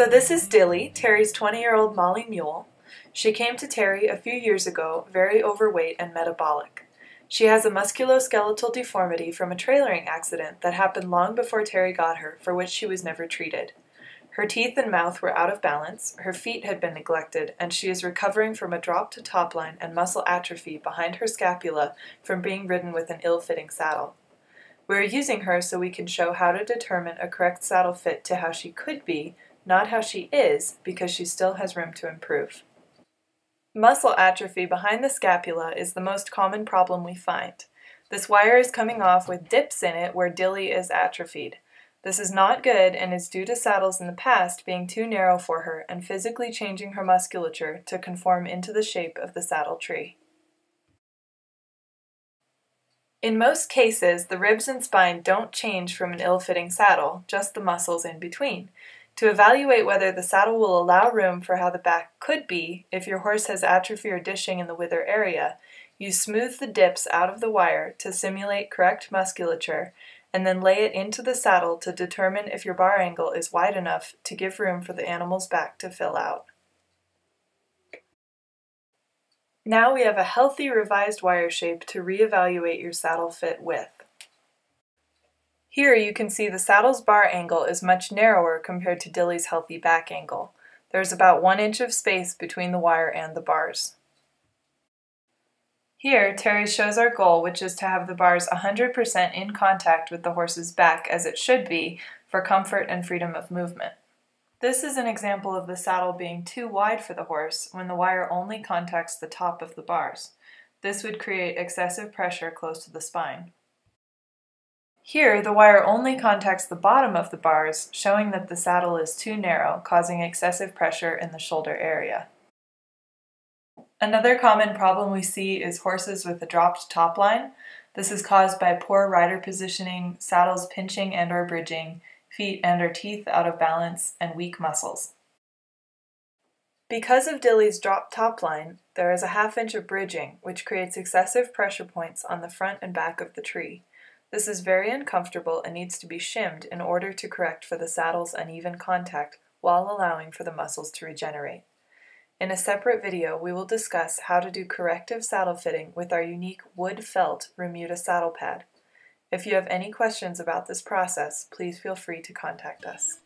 So this is Dilly, Terry's 20-year-old Molly mule. She came to Terry a few years ago, very overweight and metabolic. She has a musculoskeletal deformity from a trailering accident that happened long before Terry got her, for which she was never treated. Her teeth and mouth were out of balance, her feet had been neglected, and she is recovering from a drop to top line and muscle atrophy behind her scapula from being ridden with an ill-fitting saddle. We are using her so we can show how to determine a correct saddle fit to how she could be not how she is, because she still has room to improve. Muscle atrophy behind the scapula is the most common problem we find. This wire is coming off with dips in it where Dilly is atrophied. This is not good and is due to saddles in the past being too narrow for her and physically changing her musculature to conform into the shape of the saddle tree. In most cases, the ribs and spine don't change from an ill-fitting saddle, just the muscles in between. To evaluate whether the saddle will allow room for how the back could be if your horse has atrophy or dishing in the wither area, you smooth the dips out of the wire to simulate correct musculature and then lay it into the saddle to determine if your bar angle is wide enough to give room for the animal's back to fill out. Now we have a healthy revised wire shape to reevaluate your saddle fit with. Here you can see the saddle's bar angle is much narrower compared to Dilly's healthy back angle. There's about one inch of space between the wire and the bars. Here, Terry shows our goal, which is to have the bars 100% in contact with the horse's back as it should be for comfort and freedom of movement. This is an example of the saddle being too wide for the horse when the wire only contacts the top of the bars. This would create excessive pressure close to the spine. Here, the wire only contacts the bottom of the bars, showing that the saddle is too narrow, causing excessive pressure in the shoulder area. Another common problem we see is horses with a dropped top line. This is caused by poor rider positioning, saddles pinching and or bridging, feet and or teeth out of balance, and weak muscles. Because of Dilly's dropped top line, there is a half inch of bridging, which creates excessive pressure points on the front and back of the tree. This is very uncomfortable and needs to be shimmed in order to correct for the saddle's uneven contact while allowing for the muscles to regenerate. In a separate video, we will discuss how to do corrective saddle fitting with our unique wood felt Remuda saddle pad. If you have any questions about this process, please feel free to contact us.